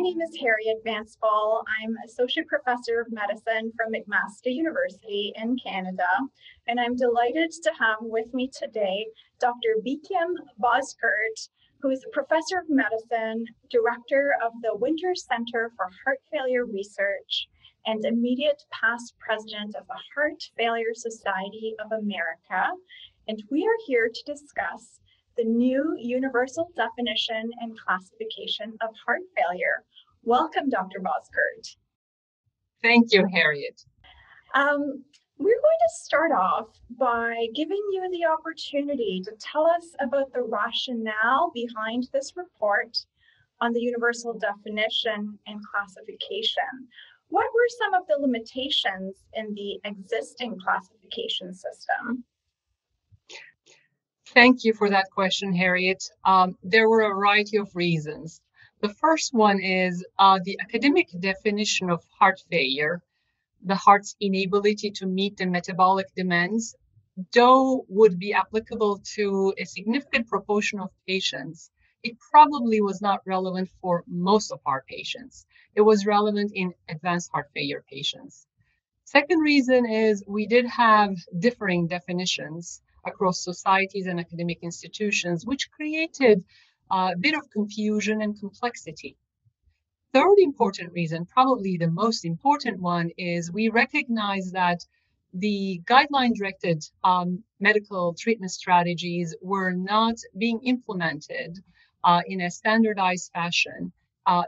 name is Harriette Van Spall. I'm Associate Professor of Medicine from McMaster University in Canada, and I'm delighted to have with me today Dr. Biykem Bozkurt, who is a Professor of Medicine, Director of the Winter Center for Heart Failure Research, and immediate past President of the Heart Failure Society of America. And we are here to discuss the new universal definition and classification of heart failure. Welcome, Dr. Bozkurt. Thank you, Harriette. Um, we're going to start off by giving you the opportunity to tell us about the rationale behind this report on the universal definition and classification. What were some of the limitations in the existing classification system? Thank you for that question, Harriette. Um, there were a variety of reasons. The first one is uh, the academic definition of heart failure, the heart's inability to meet the metabolic demands, though would be applicable to a significant proportion of patients, it probably was not relevant for most of our patients. It was relevant in advanced heart failure patients. Second reason is we did have differing definitions across societies and academic institutions, which created a bit of confusion and complexity. Third important reason, probably the most important one, is we recognize that the guideline directed um, medical treatment strategies were not being implemented uh, in a standardized fashion. Uh,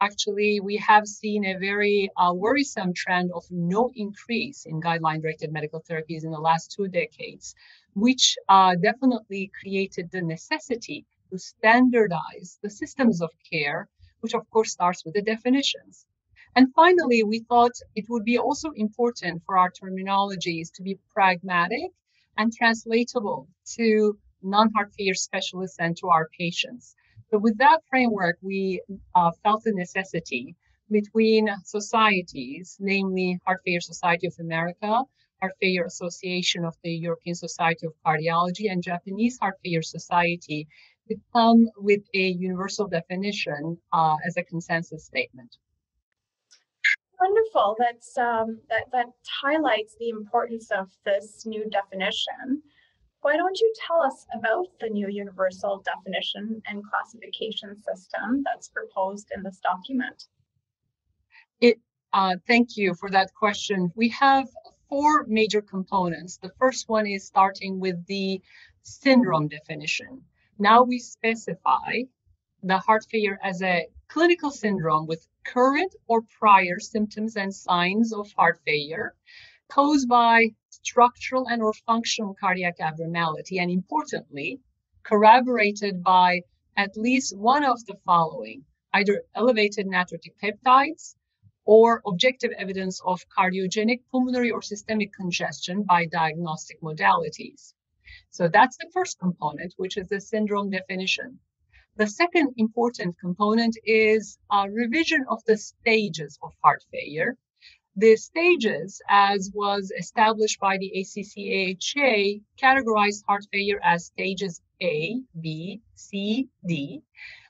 actually, we have seen a very uh, worrisome trend of no increase in guideline directed medical therapies in the last two decades, which uh, definitely created the necessity to standardize the systems of care, which of course starts with the definitions. And finally, we thought it would be also important for our terminologies to be pragmatic and translatable to non heart failure specialists and to our patients. So with that framework, we uh, felt the necessity between societies, namely Heart Failure Society of America, Heart Failure Association of the European Society of Cardiology, and Japanese Heart Failure Society, to come with a universal definition uh, as a consensus statement. Wonderful. That's um, that that highlights the importance of this new definition. Why don't you tell us about the new universal definition and classification system that's proposed in this document? It, uh, thank you for that question. We have four major components. The first one is starting with the syndrome definition. Now we specify the heart failure as a clinical syndrome with current or prior symptoms and signs of heart failure caused by structural and or functional cardiac abnormality, and importantly, corroborated by at least one of the following, either elevated natriuretic peptides or objective evidence of cardiogenic pulmonary or systemic congestion by diagnostic modalities. So that's the first component, which is the syndrome definition. The second important component is a revision of the stages of heart failure the stages, as was established by the ACC/AHA, categorized heart failure as stages A, B, C, D,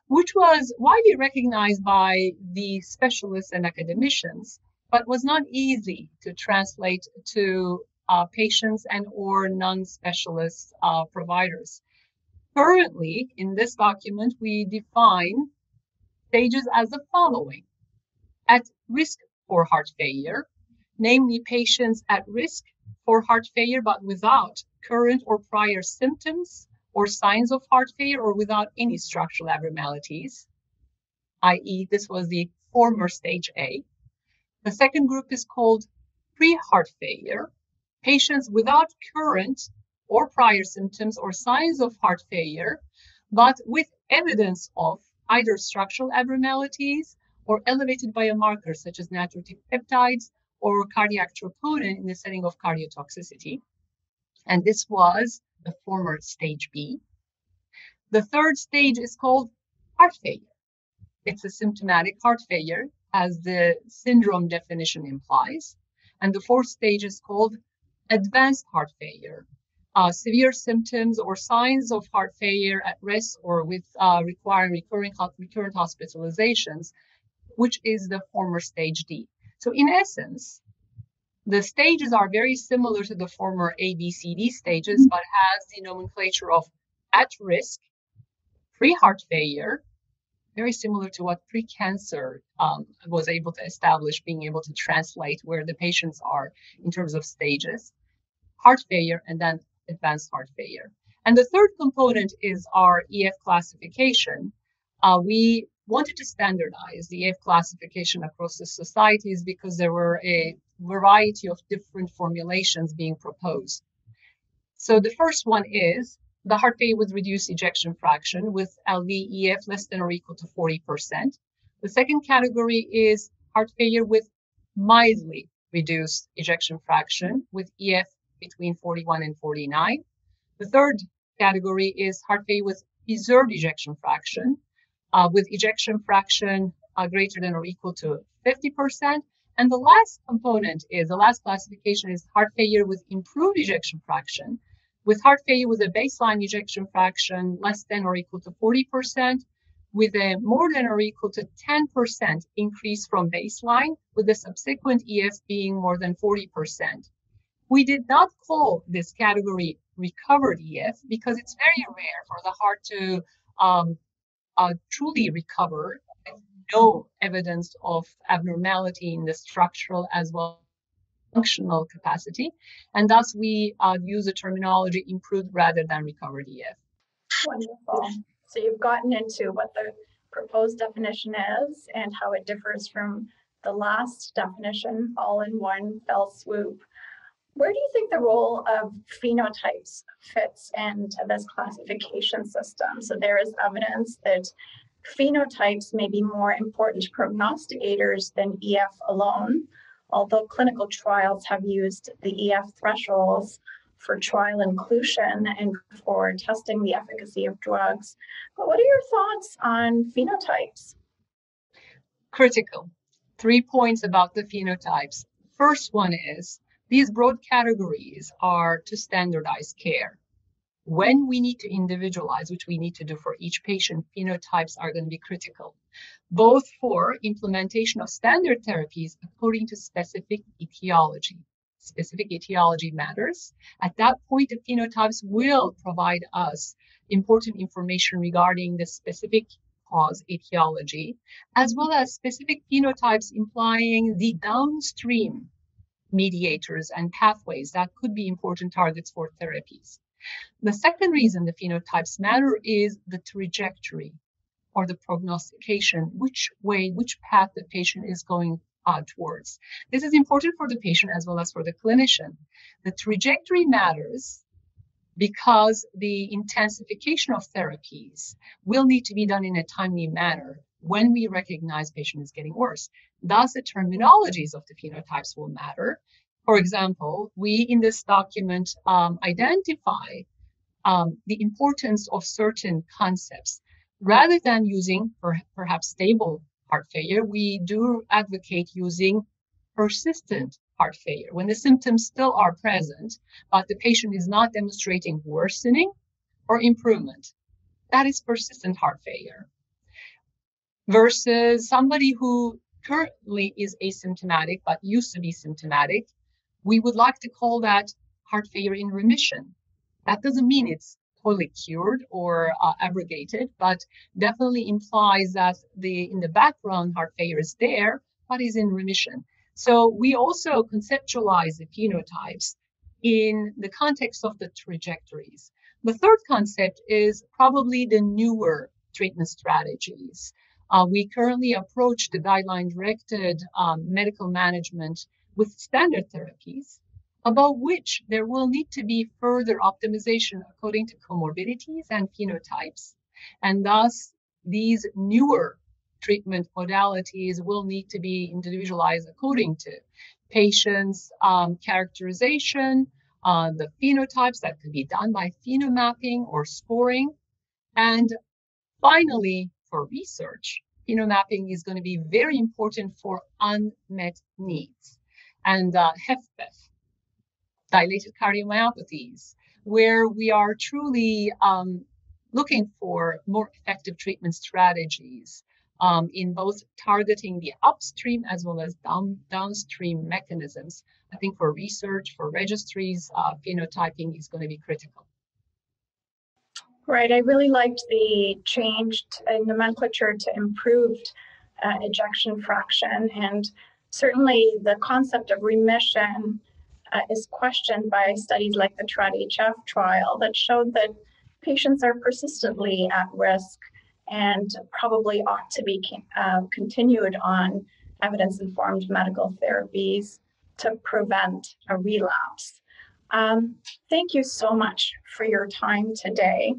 which was widely recognized by the specialists and academicians, but was not easy to translate to uh, patients and or non-specialist uh, providers. Currently, in this document, we define stages as the following. At risk for heart failure, namely patients at risk for heart failure but without current or prior symptoms or signs of heart failure or without any structural abnormalities, i.e., this was the former stage A. The second group is called pre heart failure, patients without current or prior symptoms or signs of heart failure, but with evidence of either structural abnormalities or elevated biomarkers such as natriuretic peptides or cardiac troponin in the setting of cardiotoxicity. And this was the former stage B. The third stage is called heart failure. It's a symptomatic heart failure, as the syndrome definition implies. And the fourth stage is called advanced heart failure. Uh, severe symptoms or signs of heart failure at risk or with uh, requiring recurring, recurrent hospitalizations which is the former stage D. So in essence, the stages are very similar to the former ABCD stages, but has the nomenclature of at risk, pre heart failure, very similar to what pre-cancer um, was able to establish, being able to translate where the patients are in terms of stages, heart failure, and then advanced heart failure. And the third component is our EF classification. Uh, we wanted to standardize the EF classification across the societies because there were a variety of different formulations being proposed. So the first one is the heart failure with reduced ejection fraction with LVEF less than or equal to 40%. The second category is heart failure with mildly reduced ejection fraction with EF between 41 and 49. The third category is heart failure with preserved ejection fraction uh, with ejection fraction uh, greater than or equal to 50%. And the last component is the last classification is heart failure with improved ejection fraction with heart failure with a baseline ejection fraction less than or equal to 40%, with a more than or equal to 10% increase from baseline, with the subsequent EF being more than 40%. We did not call this category recovered EF because it's very rare for the heart to um, uh, truly recover. No evidence of abnormality in the structural as well functional capacity. And thus we uh, use the terminology improved rather than recovered EF. Wonderful. So you've gotten into what the proposed definition is and how it differs from the last definition, all in one fell swoop. Where do you think the role of phenotypes fits into this classification system? So there is evidence that phenotypes may be more important prognosticators than EF alone although clinical trials have used the EF thresholds for trial inclusion and for testing the efficacy of drugs. But what are your thoughts on phenotypes? Critical. Three points about the phenotypes. First one is these broad categories are to standardize care. When we need to individualize, which we need to do for each patient, phenotypes are going to be critical, both for implementation of standard therapies according to specific etiology. Specific etiology matters. At that point, the phenotypes will provide us important information regarding the specific cause etiology, as well as specific phenotypes implying the downstream mediators and pathways that could be important targets for therapies. The second reason the phenotypes matter is the trajectory or the prognostication, which way, which path the patient is going uh, towards. This is important for the patient as well as for the clinician. The trajectory matters because the intensification of therapies will need to be done in a timely manner when we recognize patient is getting worse. Thus, the terminologies of the phenotypes will matter for example, we in this document um, identify um, the importance of certain concepts. Rather than using per- perhaps stable heart failure, we do advocate using persistent heart failure when the symptoms still are present, but the patient is not demonstrating worsening or improvement. That is persistent heart failure. Versus somebody who currently is asymptomatic but used to be symptomatic we would like to call that heart failure in remission. That doesn't mean it's totally cured or uh, abrogated, but definitely implies that the in the background heart failure is there, but is in remission. So we also conceptualize the phenotypes in the context of the trajectories. The third concept is probably the newer treatment strategies. Uh, we currently approach the guideline directed um, medical management with standard therapies, about which there will need to be further optimization according to comorbidities and phenotypes. And thus, these newer treatment modalities will need to be individualized according to patients' um, characterization, uh, the phenotypes that could be done by phenomapping or scoring. And finally, for research, phenomapping is going to be very important for unmet needs and uh, HFpEF, dilated cardiomyopathies, where we are truly um, looking for more effective treatment strategies um, in both targeting the upstream as well as down, downstream mechanisms. I think for research, for registries, uh, phenotyping is going to be critical. Right, I really liked the changed nomenclature to improved uh, ejection fraction and certainly the concept of remission uh, is questioned by studies like the TRED-HF trial that showed that patients are persistently at risk and probably ought to be uh, continued on evidence-informed medical therapies to prevent a relapse. Um, thank you so much for your time today.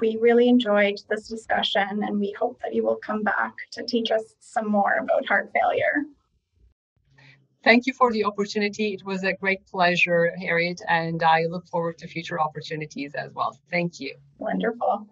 We really enjoyed this discussion and we hope that you will come back to teach us some more about heart failure. Thank you for the opportunity. It was a great pleasure, Harriette, and I look forward to future opportunities as well. Thank you. Wonderful.